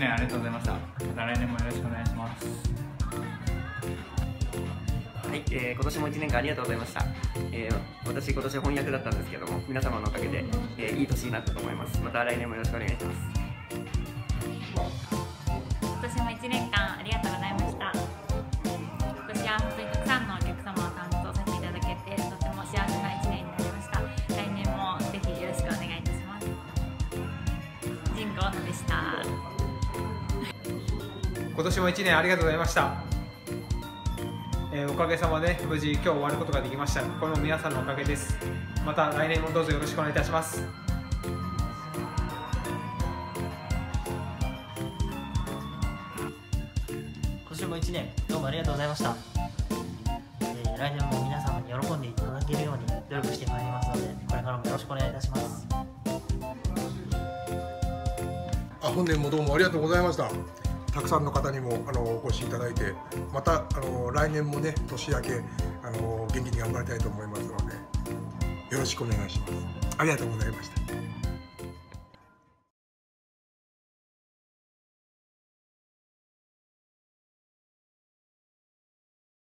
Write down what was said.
年ありがとうございました。また来年もよろしくお願いします。はい、えー、今年も1年間ありがとうございました、えー、私今年翻訳だったんですけども皆様のおかげで、えー、いい年になったと思います。また来年もよろしくお願いします。今年も1年間ありがとうございました。今年は本当にたくさんのお客様を担当させていただけてとても幸せな1年になりました。来年もぜひよろしくお願いいたします。神保野でした今年も1年ありがとうございました、えーおかげさまで無事今日終わることができました。これも皆さんのおかげです。また来年もどうぞよろしくお願いいたします。今年も1年どうもありがとうございました、えー来年も皆様に喜んでいただけるように努力してまいりますのでこれからもよろしくお願いいたします。あ本年もどうもありがとうございましたたくさんの方にもあのお越しいただいてまたあの来年もね年明けあの元気に頑張りたいと思いますのでよろしくお願いします。ありがとうございました。